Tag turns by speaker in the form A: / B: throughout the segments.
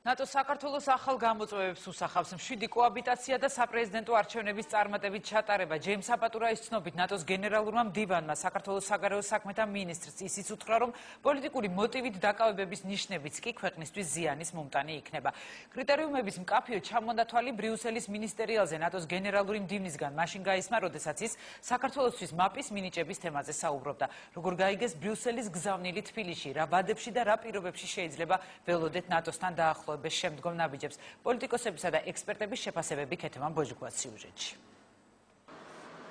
A: ნატო საქართველოს ახალ გამოწვევებს უსახავს მშვიდი კოაბიტაცია და საპრეზიდენტო არჩევნების წარმატებით ჩატარება. ჯეიმს აპატურაის ცნობით ნატოს გენერალურმა მდივანმა საქართველოს საგარეო საქმეთა მინისტრს ისიც უთხრა, რომ პოლიტიკური მოტივით დაკავებების ნიშნებიც კი ქვეყნისთვის ზიანის მომტანი იქნება. კრიტერიუმების მკაფიო ჩამონათვალი ბრიუსელის მინისტერიალზე ნატოს გენერალური მდივნისგან მაშინ გაისმა, როდესაც ის საქართველოსთვის მაპის მინიჭების თემაზე საუბრობდა. როგორ გაიგეს ბრიუსელის გზავნილი თბილისში, რა ვადებში და რა პირობებში შეიძლება ველოდეთ ნატოსთან დაახლოება დაახლოების შემდგომ ნაბიჯებს პოლიტიკოსებისა და ექსპერტების შეფასებები ქეთემან ბოჟგუას სიუჟეტში.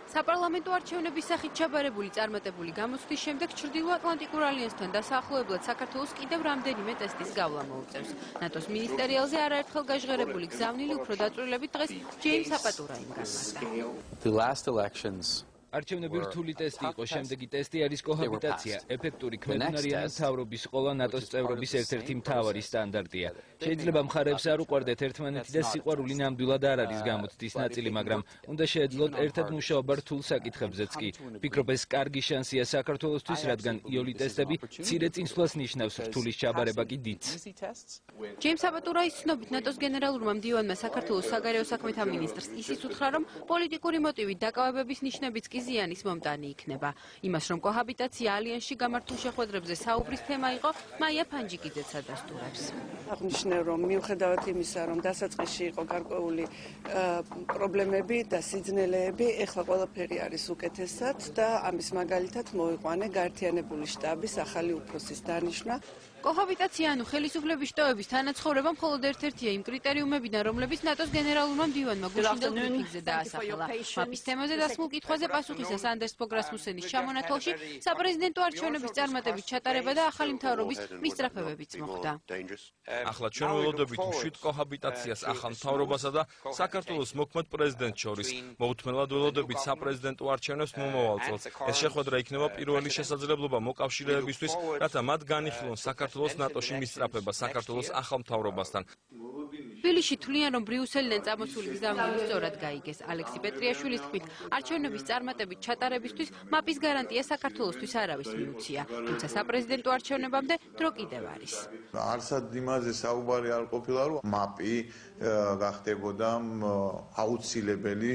B: საპარლამენტო არჩევნების სახით ჩაბარებული წარმატებული გამოცდის შემდეგ ჩრდილოატლანტიკურ ალიანსთან დასახლებლად საქართველოს კიდევ რამდენიმე ტესტის გავლა მოუწევს. ნატოს მინისტერიალზე არაერთხელ გაჟღერებული გზავნილი უფრო დაწვრილებით დღეს ჯეიმს აპატურაიმ
C: განმარტა.
D: არჩევნები რთული ტესტი იყო, შემდეგი ტესტი არის კოჰაბიტაცია. ეფექტური ქმედებიანი თავრობის ყოლა ნატოს წევრობის ერთ-ერთი მთავარი სტანდარტია. შეიძლება მხარებს არ უყვარდეთ ერთმანეთი და სიყვარული ნამდვილად არ არის გამოცდის ნაწილი, მაგრამ უნდა შეეძლოთ ერთად მუშაობა რთულ საკითხებზეც კი. ფიქრობ ეს კარგი შანსია საქართველოსთვის, რადგან იოლი ტესტები ცირე წინსვლას ნიშნავს რთულის ჩაბარება კი დიდს.
B: ჯეიმს აბატურაის ცნობით ნატოს გენერალურმა მდივანმა საქართველოს საგარეო საქმეთა მინისტრს ისიც უთხრა, რომ პოლიტიკური მოტივით დაკავებების ნიშნებიც კი ზიანის მომტანი იქნება. იმას რომ კოჰაბიტაცია ალიანსში გამართულ შეხვედრებზე საუბრის თემა იყო, მაია ფანჯიკიძეც ადასტურებს.
E: აღნიშნე რომ მიუხედავად იმისა, რომ დასაწყისში იყო გარკვეული პრობლემები და სიძნელეები, ეხლა ყველაფერი არის უკეთესად და ამის მაგალითად მოიყვანე გაერთიანებული შტაბის ახალი უფროსის დანიშვნა.
B: კოჰაბიტაცია ანუ ხელისუფლების შტოების თანაცხოვრება მხოლოდ ერთ-ერთია იმ კრიტერიუმებიდან, რომლებიც ნატოს გენერალურმა მდივანმა გუშინდელ ბრიფინგზე დაასახელა. მაპის თემაზე დასმულ კითხვაზე პასუხისას ანდერს პოგრასმუსენის ჩამონათვალში საპრეზიდენტო არჩევნების წარმატებით ჩატარება და ახალი მთავრობის მისწრაფებებიც მოხდა.
F: ახლა ჩვენ ველოდებით მშვიდ კოჰაბიტაციას ახალ მთავრობასა და საქართველოს მოქმედ პრეზიდენტს შორის. მოუთმენლად ველოდებით საპრეზიდენტო არჩევნებს მომავალ წელს. ეს შეხვედრა იქნება პირველი შესაძლებლობა მოკავშირეებისთვის, რათა მათ განიხილონ საქართველოს საქართველოს ნატოში მისწრაფება საქართველოს ახალ მთავრობასთან.
B: თბილისში თვლიან, რომ ბრიუსელიდან წამოსული გზავნილი სწორად გაიგეს. ალექსი პეტრიაშვილის თქმით, არჩევნების წარმატებით ჩატარებისთვის მაპის გარანტია საქართველოსთვის არავის მიუცია, თუმცა საპრეზიდენტო არჩევნებამდე დრო კიდევ არის.
G: არსად იმაზე საუბარი არ ყოფილა, რომ მაპი გახდებოდა აუცილებელი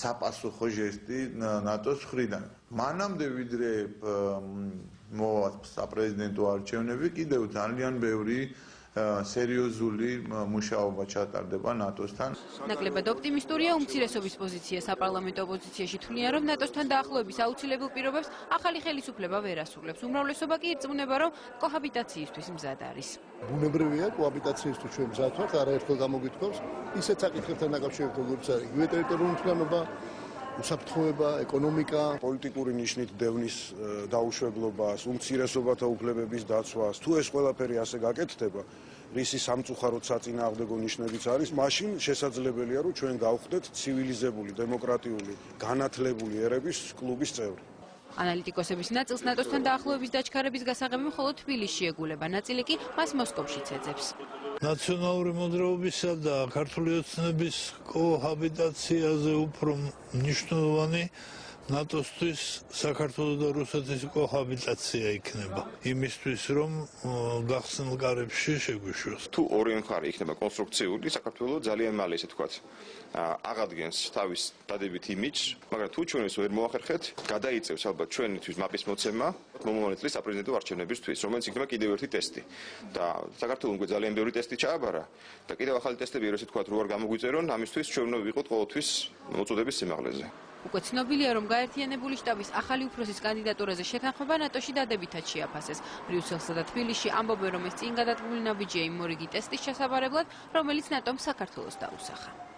G: საპასუხო ჟესტი ნატოს მხრიდან. მანამდე ვიდრე მოვა საპრეზიდენტო არჩევნები კიდევ ძალიან ბევრი სერიოზული მუშაობა ჩატარდება ნატოსთან.
B: ნაკლებად ოპტიმისტურია უმცირესობის პოზიცია საპარლამენტო ოპოზიციაში თვლიან, რომ ნატოსთან დაახლოების აუცილებელ პირობებს ახალი ხელისუფლება ვერ ასრულებს. უმრავლესობა კი ირწმუნება, რომ კოჰაბიტაციისთვის მზად არის.
H: ბუნებრივია კოჰაბიტაციისთვის ჩვენ მზად ვართ, არაერთხელ გამოგითხოვს ისეთ საკითხებთან დაკავშირებით, როგორც არის იუტერიტორული მდგომარეობა უსაფრთხოება, ეკონომიკა,
I: პოლიტიკური ნიშნით დევნის დაუშვებლობას, უმცირესობათა უფლებების დაცვას, თუ ეს ყველაფერი ასე გაკეთდება, რისი სამწუხაროდ საწინააღმდეგო ნიშნებიც არის, მაშინ შესაძლებელია, რომ ჩვენ გავხდეთ ცივილიზებული, დემოკრატიული, განათლებული ერების კლუბის წევრი.
B: ანალიტიკოსების ნაწილს ნატოსთან დაახლოების დაჩქარების გასაღები მხოლოდ თბილისში ეგულება, ნაწილი კი მას მოსკოვშიც ეძებს.
J: ნაციონალური მოძრაობისა და ქართული ოცნების კოჰაბიტაციაზე უფრო მნიშვნელოვანი ნატოსთვის საქართველოს და რუსეთის კოჰაბიტაცია იქნება. იმისთვის რომ გახსნილ კარებში შეგვიშვას
K: თუ ორი მხარე იქნება კონსტრუქციული საქართველოს ძალიან მალე ესე თქვა აღადგენს თავის დადებით იმიჯს. მაგრამ თუ ჩვენ ეს ვერ მოახერხეთ გადაიწევს ალბათ ჩვენთვის მაპის მოცემა მომავალი წლის საპრეზიდენტო არჩევნებისთვის რომელიც იქნება კიდევ ერთი ტესტი. და საქართველოს უკვე ძალიან ბევრი ტესტი ჩააბარა. და კიდევ ახალი ტესტები ესე თქვა რო არ გამოგვიწერონ ამისთვის ჩვენ უნდა ვიყოთ ყოველთვის მოწოდების სიმაღლეზე
B: უკვე ცნობილია, რომ გაერთიანებული შტაბის ახალი უფროსის კანდიდატურაზე შეთანხმება ნატოში დადებითად შეაფასეს. ბრიუსელსა და თბილისში ამბობენ, რომ ეს წინ გადადგმული ნაბიჯია იმ მორიგი ტესტის შესაბარებლად, რომელიც ნატომ საქართველოს დაუსახა.